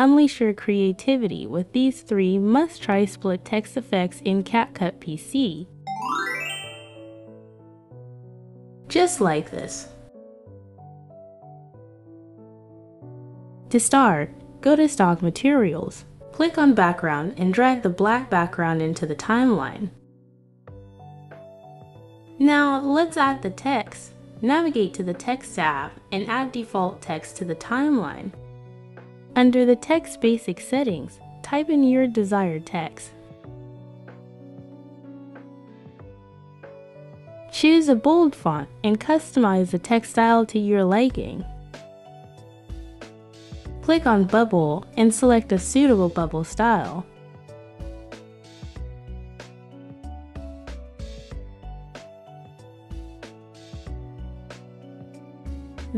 Unleash your creativity with these three must-try split text effects in CapCut PC. Just like this. To start, go to Stock Materials. Click on Background and drag the black background into the timeline. Now let's add the text. Navigate to the Text tab and add default text to the timeline. Under the Text Basic Settings, type in your desired text. Choose a bold font and customize the text style to your liking. Click on Bubble and select a suitable bubble style.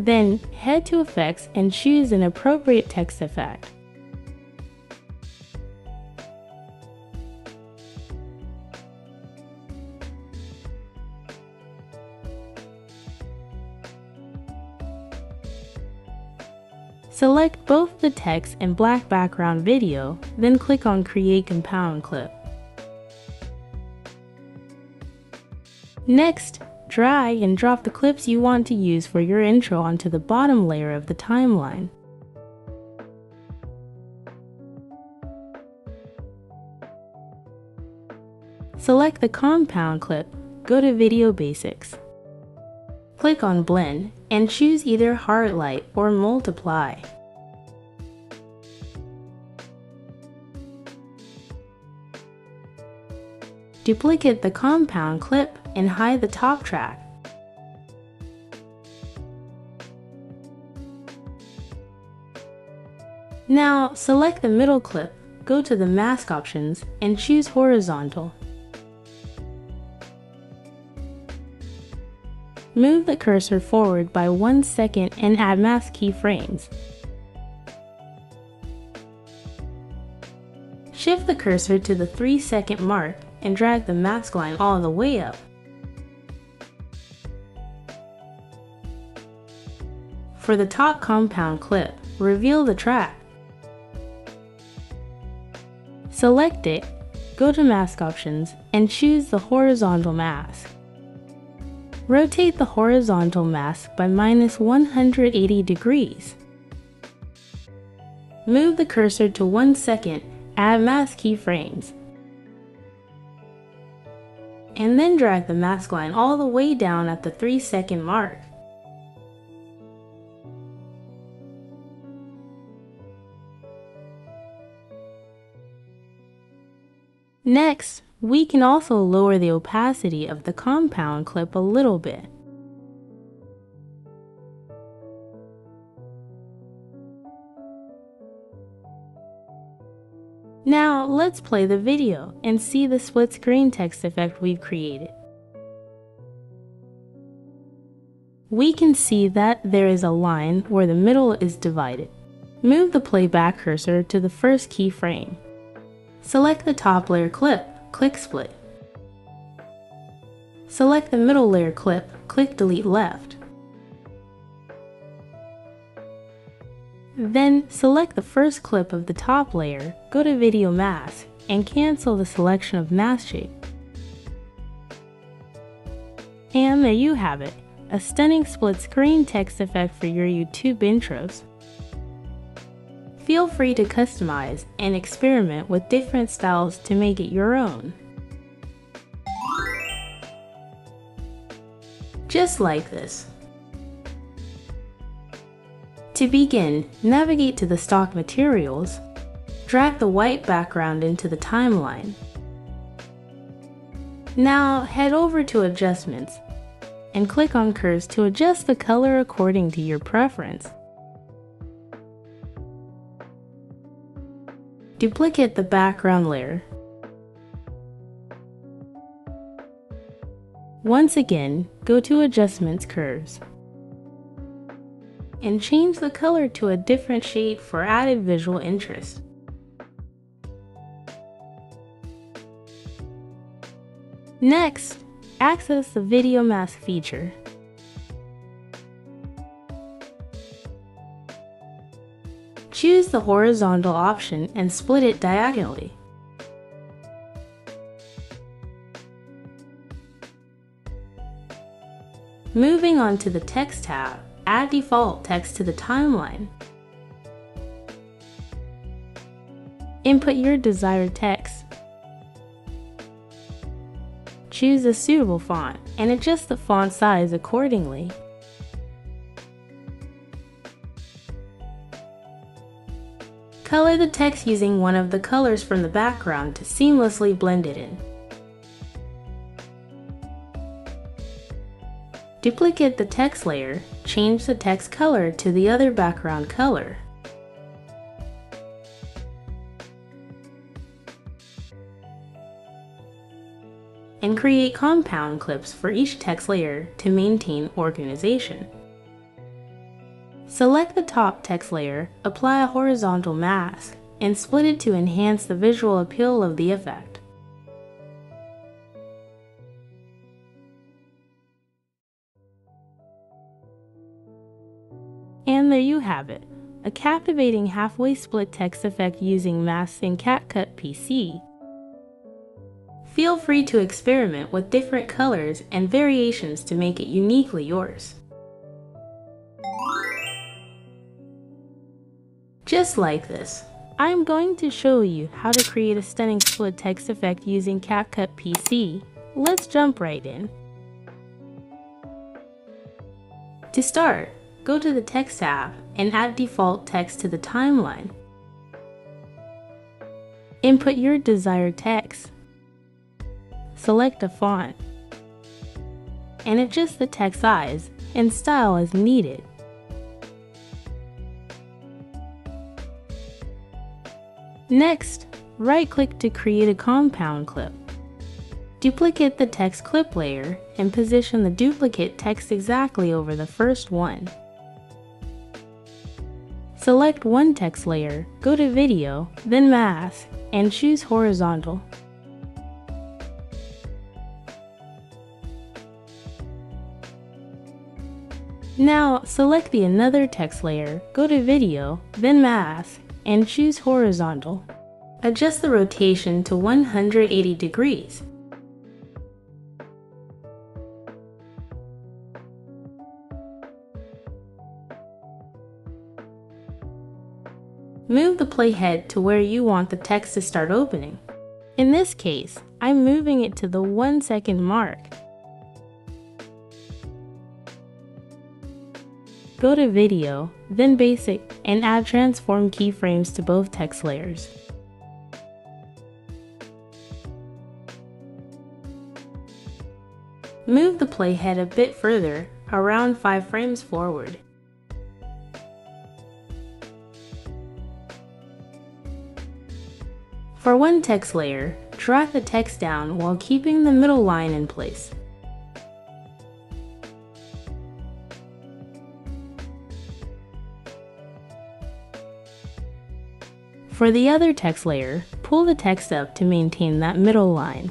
Then head to Effects and choose an appropriate text effect. Select both the text and black background video, then click on Create Compound Clip. Next, Drag and drop the clips you want to use for your intro onto the bottom layer of the timeline. Select the compound clip, go to Video Basics. Click on Blend and choose either Hard Light or Multiply. Duplicate the compound clip and hide the top track. Now select the middle clip, go to the mask options and choose horizontal. Move the cursor forward by 1 second and add mask keyframes. Shift the cursor to the 3 second mark and drag the mask line all the way up. For the top compound clip, reveal the track. Select it, go to Mask Options, and choose the horizontal mask. Rotate the horizontal mask by minus 180 degrees. Move the cursor to 1 second, add mask keyframes, and then drag the mask line all the way down at the 3 second mark. Next, we can also lower the opacity of the compound clip a little bit. Now let's play the video and see the split screen text effect we've created. We can see that there is a line where the middle is divided. Move the playback cursor to the first keyframe. Select the top layer clip, click split. Select the middle layer clip, click delete left. Then select the first clip of the top layer, go to Video Mask, and cancel the selection of mask shape. And there you have it, a stunning split screen text effect for your YouTube intros. Feel free to customize and experiment with different styles to make it your own. Just like this. To begin, navigate to the stock materials, drag the white background into the timeline. Now head over to adjustments and click on curves to adjust the color according to your preference. Duplicate the background layer. Once again, go to Adjustments Curves and change the color to a different shade for added visual interest. Next, access the Video Mask feature. Choose the horizontal option and split it diagonally. Moving on to the Text tab, add default text to the timeline. Input your desired text. Choose a suitable font and adjust the font size accordingly. Color the text using one of the colors from the background to seamlessly blend it in. Duplicate the text layer, change the text color to the other background color. And create compound clips for each text layer to maintain organization. Select the top text layer, apply a horizontal mask, and split it to enhance the visual appeal of the effect. And there you have it, a captivating halfway split text effect using masks in CapCut PC. Feel free to experiment with different colors and variations to make it uniquely yours. Just like this, I'm going to show you how to create a stunning split text effect using CapCut PC. Let's jump right in. To start, Go to the Text tab and add default text to the timeline. Input your desired text. Select a font and adjust the text size and style as needed. Next, right-click to create a compound clip. Duplicate the text clip layer and position the duplicate text exactly over the first one. Select one text layer, go to Video, then Mask, and choose Horizontal. Now, select the Another text layer, go to Video, then Mask, and choose Horizontal. Adjust the rotation to 180 degrees. Move the playhead to where you want the text to start opening. In this case, I'm moving it to the 1 second mark. Go to Video, then Basic, and add transform keyframes to both text layers. Move the playhead a bit further, around 5 frames forward. For one text layer, drag the text down while keeping the middle line in place. For the other text layer, pull the text up to maintain that middle line.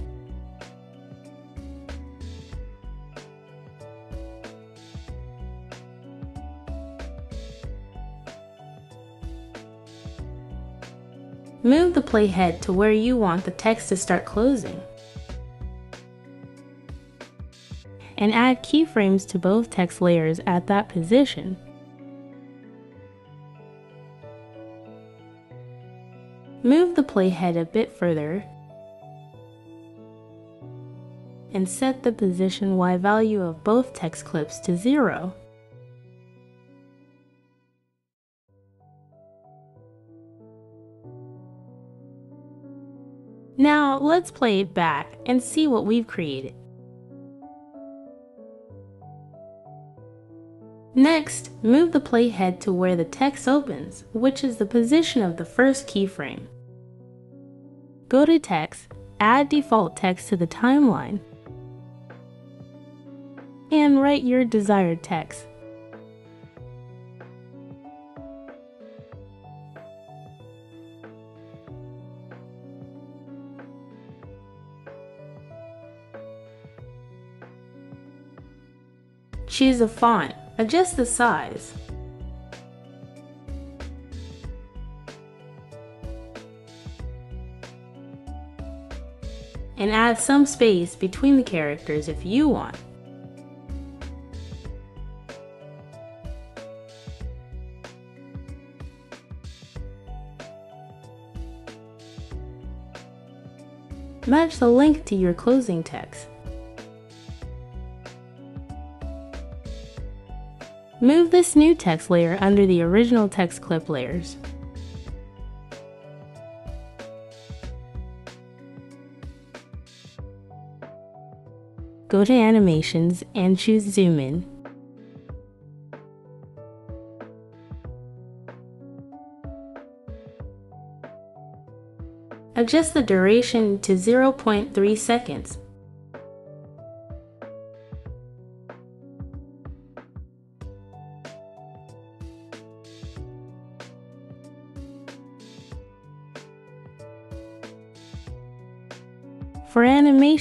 Move the playhead to where you want the text to start closing. And add keyframes to both text layers at that position. Move the playhead a bit further and set the position Y value of both text clips to 0. Now let's play it back and see what we've created. Next, move the playhead to where the text opens, which is the position of the first keyframe. Go to Text, add default text to the timeline, and write your desired text. Choose a font. Adjust the size. And add some space between the characters if you want. Match the link to your closing text. Move this new text layer under the original text clip layers. Go to Animations and choose Zoom In. Adjust the duration to 0.3 seconds.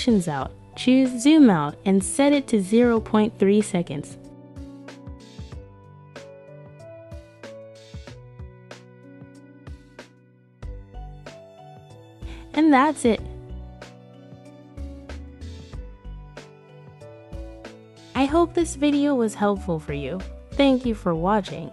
Animations out, choose Zoom Out and set it to 0.3 seconds. And that's it. I hope this video was helpful for you. Thank you for watching